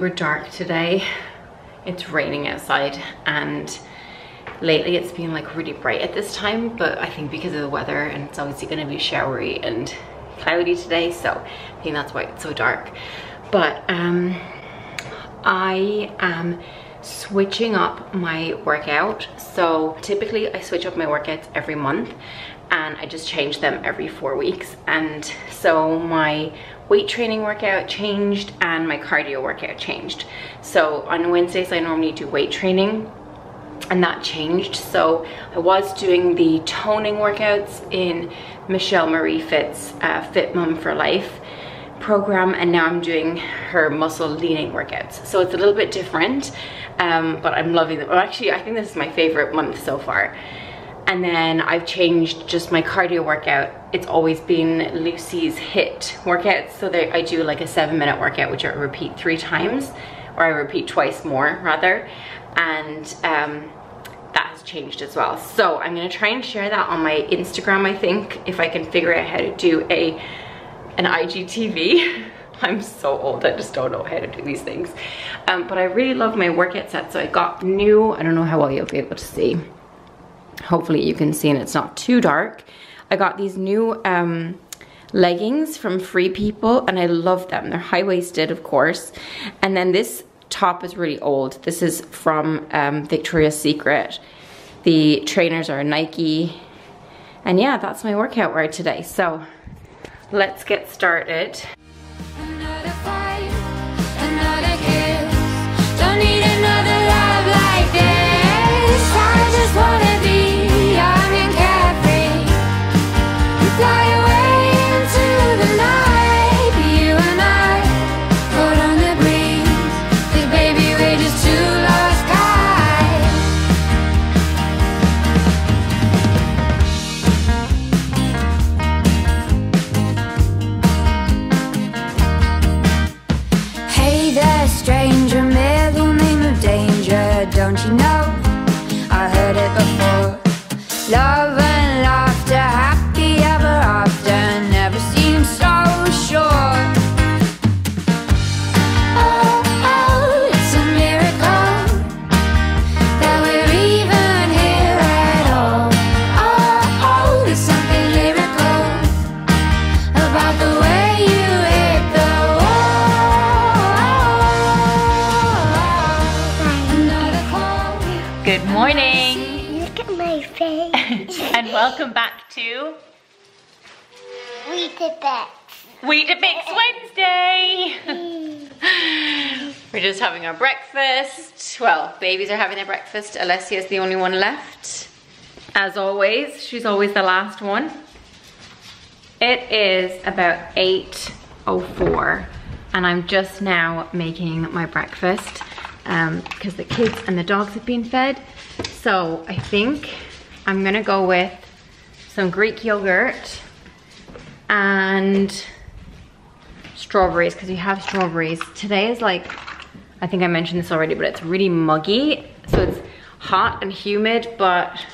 super dark today. It's raining outside and lately it's been like really bright at this time but I think because of the weather and it's obviously going to be showery and cloudy today so I think that's why it's so dark. But um, I am switching up my workout. So typically I switch up my workouts every month and I just change them every four weeks. And so my weight training workout changed and my cardio workout changed. So on Wednesdays I normally do weight training and that changed. So I was doing the toning workouts in Michelle Marie Fit's uh, Fit Mum for Life program and now I'm doing her muscle leaning workouts. So it's a little bit different, um, but I'm loving them. Well, actually, I think this is my favorite month so far. And then I've changed just my cardio workout. It's always been Lucy's HIIT workouts. So I do like a seven minute workout, which I repeat three times, or I repeat twice more rather. And um, that has changed as well. So I'm gonna try and share that on my Instagram, I think, if I can figure out how to do a an IGTV. I'm so old, I just don't know how to do these things. Um, but I really love my workout set. So I got new, I don't know how well you'll be able to see. Hopefully you can see and it's not too dark. I got these new um, leggings from Free People and I love them. They're high-waisted, of course. And then this top is really old. This is from um, Victoria's Secret. The trainers are Nike. And yeah, that's my workout wear today. So let's get started. Love and laughter, happy ever after, never seemed so sure. Oh, oh, it's a miracle that we're even here at all. Oh, There's something lyrical about the way you hit the wall. Good morning welcome back to we did that. We to Mix Wednesday. Hmm. We're just having our breakfast. Well, babies are having their breakfast. Alessia's the only one left. As always, she's always the last one. It is about 8.04 and I'm just now making my breakfast um, because the kids and the dogs have been fed. So I think I'm gonna go with some Greek yogurt and strawberries because we have strawberries. Today is like, I think I mentioned this already, but it's really muggy. So it's hot and humid, but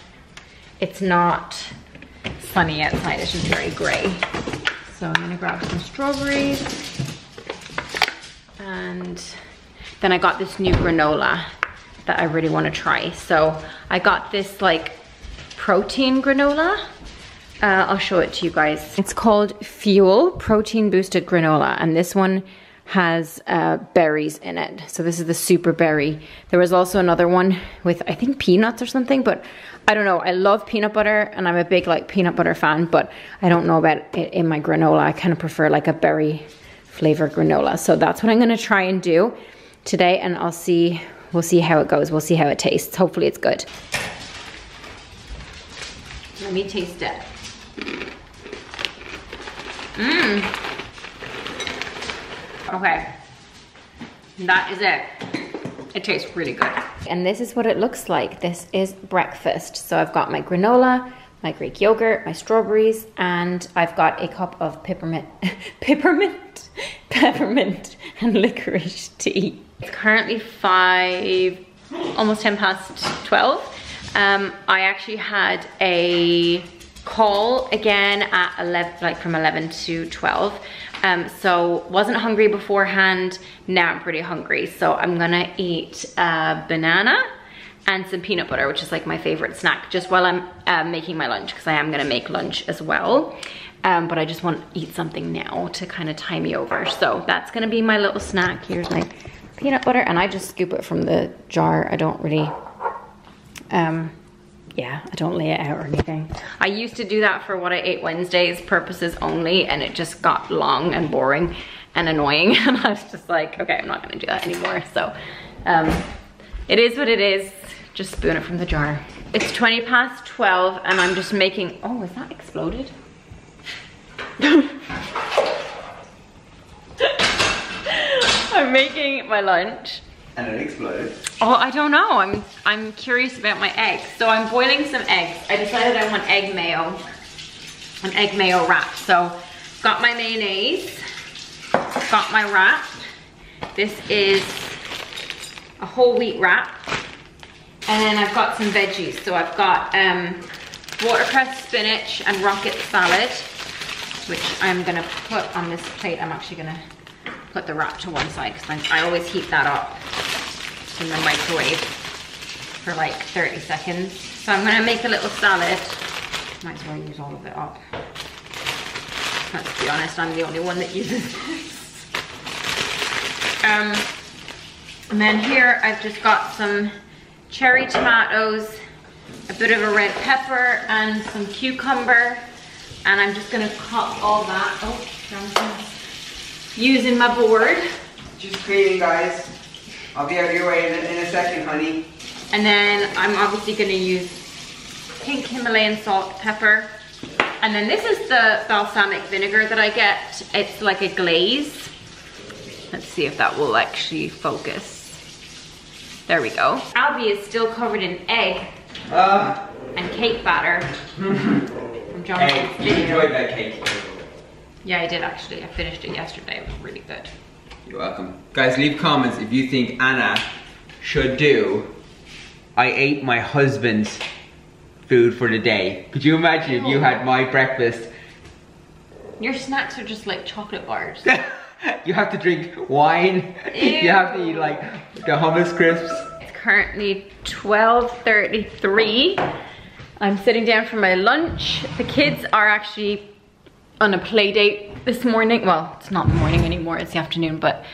it's not sunny outside. It's just very gray. So I'm gonna grab some strawberries. And then I got this new granola that I really wanna try. So I got this like protein granola. Uh, I'll show it to you guys. It's called Fuel Protein Boosted Granola, and this one has uh, berries in it. So this is the super berry. There was also another one with I think peanuts or something, but I don't know. I love peanut butter, and I'm a big like peanut butter fan, but I don't know about it in my granola. I kind of prefer like a berry flavor granola. So that's what I'm gonna try and do today, and I'll see. We'll see how it goes. We'll see how it tastes. Hopefully, it's good. Let me taste it. Mmm. Okay. That is it. It tastes really good. And this is what it looks like. This is breakfast. So I've got my granola, my Greek yogurt, my strawberries, and I've got a cup of peppermint, peppermint, peppermint and licorice tea. It's currently five, almost 10 past 12. Um, I actually had a call again at 11, like from 11 to 12. Um, so wasn't hungry beforehand, now I'm pretty hungry. So I'm gonna eat a banana and some peanut butter, which is like my favorite snack, just while I'm uh, making my lunch, because I am gonna make lunch as well. Um, but I just want to eat something now to kind of tie me over. So that's gonna be my little snack. Here's my peanut butter, and I just scoop it from the jar. I don't really, um, yeah, I don't lay it out or anything. I used to do that for what I ate Wednesdays purposes only, and it just got long and boring and annoying. And I was just like, okay, I'm not gonna do that anymore. So um, it is what it is. Just spoon it from the jar. It's 20 past 12 and I'm just making, oh, is that exploded? I'm making my lunch. And it exploded. Oh, I don't know. I'm I'm curious about my eggs. So I'm boiling some eggs. I decided I want egg mayo, an egg mayo wrap. So got my mayonnaise, got my wrap. This is a whole wheat wrap. And then I've got some veggies. So I've got um, watercress spinach and rocket salad, which I'm gonna put on this plate. I'm actually gonna put the wrap to one side because I always heat that up in the microwave for like 30 seconds. So I'm gonna make a little salad. Might as well use all of it up. Let's be honest, I'm the only one that uses this. Um, and then here I've just got some cherry tomatoes, a bit of a red pepper and some cucumber. And I'm just gonna cut all that. Oh, using my board. Just cleaning, guys. I'll be out of your way in a, in a second, honey. And then I'm obviously gonna use pink Himalayan salt pepper. And then this is the balsamic vinegar that I get. It's like a glaze. Let's see if that will actually focus. There we go. Albie is still covered in egg Uh, and cake batter from you enjoyed that cake. Yeah, I did actually. I finished it yesterday. It was really good. You're welcome. Guys, leave comments if you think Anna should do I ate my husband's food for the day. Could you imagine if you had my breakfast? Your snacks are just like chocolate bars. you have to drink wine. You have to eat like the hummus crisps. It's currently 12.33. I'm sitting down for my lunch. The kids are actually on a play date this morning. Well, it's not morning anymore, it's the afternoon, but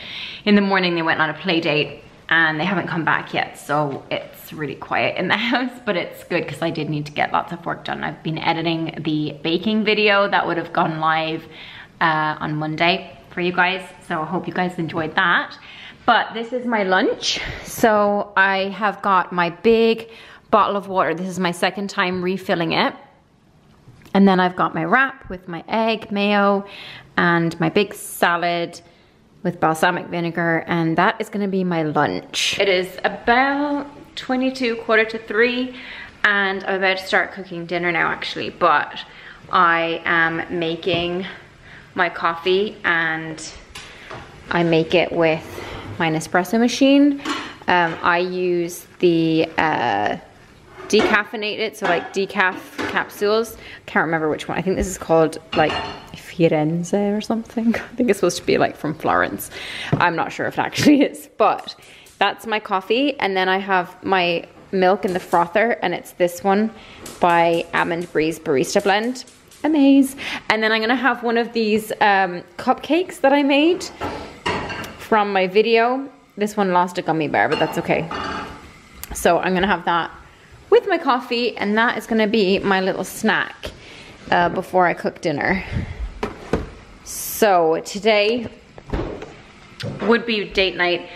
in the morning they went on a play date and they haven't come back yet. So it's really quiet in the house, but it's good because I did need to get lots of work done. I've been editing the baking video that would have gone live uh, on Monday for you guys. So I hope you guys enjoyed that. But this is my lunch. So I have got my big bottle of water. This is my second time refilling it. And then I've got my wrap with my egg, mayo, and my big salad with balsamic vinegar. And that is gonna be my lunch. It is about 22, quarter to three. And I'm about to start cooking dinner now actually. But I am making my coffee and I make it with my Nespresso machine. Um, I use the uh, decaffeinated, so like decaf capsules. Can't remember which one. I think this is called like Firenze or something. I think it's supposed to be like from Florence. I'm not sure if it actually is, but that's my coffee. And then I have my milk in the frother, and it's this one by Almond Breeze Barista Blend. Amaze. And then I'm gonna have one of these um, cupcakes that I made from my video. This one lost a gummy bear, but that's okay. So I'm gonna have that with my coffee, and that is gonna be my little snack uh, before I cook dinner. So today would be date night.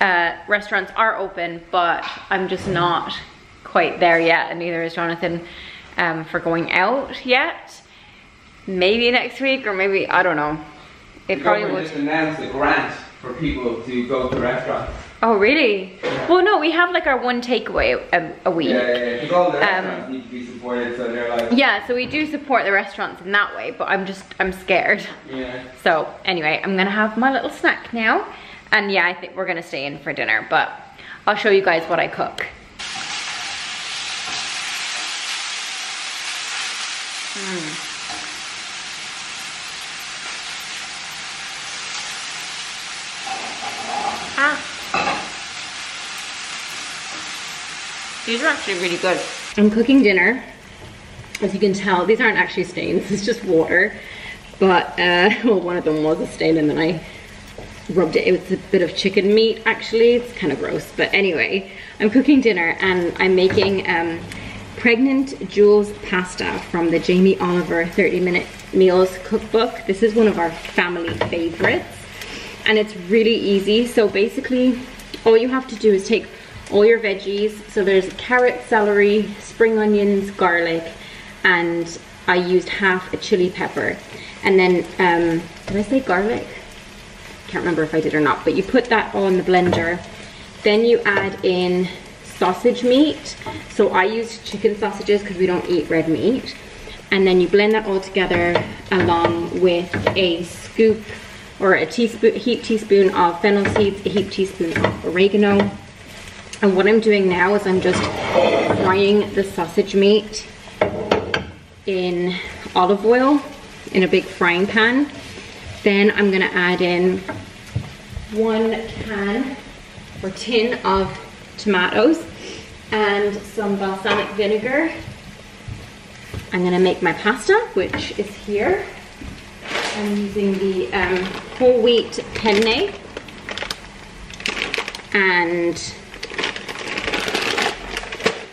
Uh, restaurants are open, but I'm just not quite there yet, and neither is Jonathan. um, for going out yet. Maybe next week or maybe, I don't know. It The probably would. just announced a grant for people to go to restaurants. Oh, really? Well, no, we have like our one takeaway a, a week. Yeah, yeah, yeah. All the Um, need to be supported, so they're like, Yeah, so we do support the restaurants in that way, but I'm just, I'm scared. yeah. So anyway, I'm gonna have my little snack now. And yeah, I think we're gonna stay in for dinner, but I'll show you guys what I cook. Ah. These are actually really good. I'm cooking dinner. As you can tell, these aren't actually stains, it's just water. But, uh, well, one of them was a stain and then I rubbed it. It was a bit of chicken meat, actually. It's kind of gross. But anyway, I'm cooking dinner and I'm making um, Pregnant Jools pasta from the Jamie Oliver 30 Minute Meals Cookbook. This is one of our family favorites and it's really easy. So basically, all you have to do is take all your veggies. So there's carrot, celery, spring onions, garlic, and I used half a chili pepper. And then, um, did I say garlic? Can't remember if I did or not, but you put that in the blender. Then you add in sausage meat. So I used chicken sausages because we don't eat red meat. And then you blend that all together along with a scoop or a teaspoon, heaped teaspoon of fennel seeds, a heaped teaspoon of oregano. And what I'm doing now is I'm just frying the sausage meat in olive oil in a big frying pan. Then I'm gonna add in one can or tin of tomatoes and some balsamic vinegar. I'm gonna make my pasta, which is here. I'm using the um, whole wheat penne. And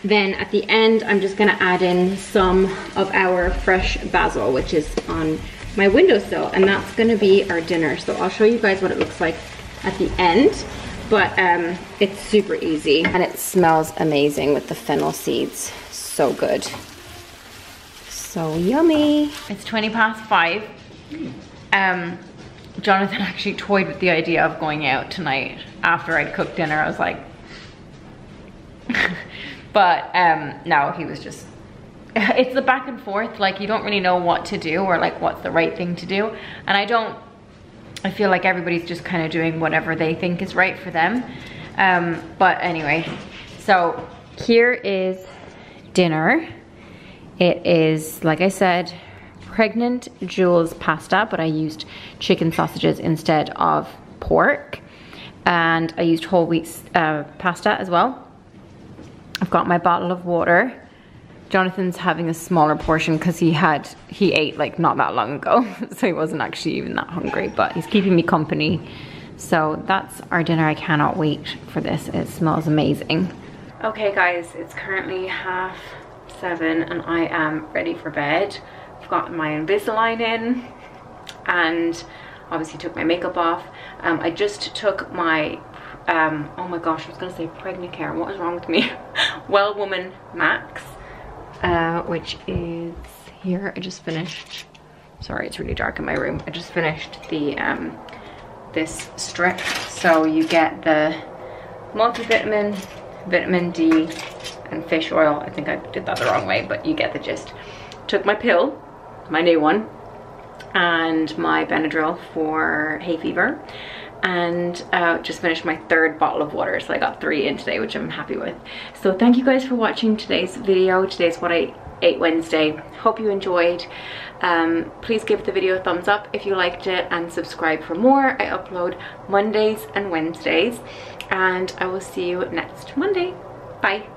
then at the end, I'm just gonna add in some of our fresh basil, which is on my windowsill, and that's gonna be our dinner. So I'll show you guys what it looks like at the end, but um, it's super easy. And it smells amazing with the fennel seeds. So good. So yummy. It's 20 past five. Um, Jonathan actually toyed with the idea of going out tonight after I'd cooked dinner. I was like, but um, no, he was just, it's the back and forth. Like you don't really know what to do or like what's the right thing to do. And I don't, I feel like everybody's just kind of doing whatever they think is right for them. Um, but anyway, so here is dinner. It is, like I said, pregnant Jools pasta, but I used chicken sausages instead of pork. And I used whole wheat uh, pasta as well. I've got my bottle of water. Jonathan's having a smaller portion because he had, he ate like not that long ago. so he wasn't actually even that hungry, but he's keeping me company. So that's our dinner. I cannot wait for this. It smells amazing. Okay guys, it's currently half seven and I am ready for bed. I've got my Invisalign in and obviously took my makeup off. Um, I just took my, um, oh my gosh, I was gonna say pregnant Pregnacare. What is wrong with me? Wellwoman Max, uh, which is here. I just finished, sorry, it's really dark in my room. I just finished the, um, this strip. So you get the multivitamin, vitamin D, and fish oil. I think I did that the wrong way, but you get the gist. Took my pill, my new one, and my Benadryl for hay fever and uh, just finished my third bottle of water so I got three in today which I'm happy with. So thank you guys for watching today's video. Today's what I ate Wednesday. Hope you enjoyed. Um, please give the video a thumbs up if you liked it and subscribe for more. I upload Mondays and Wednesdays and I will see you next Monday. Bye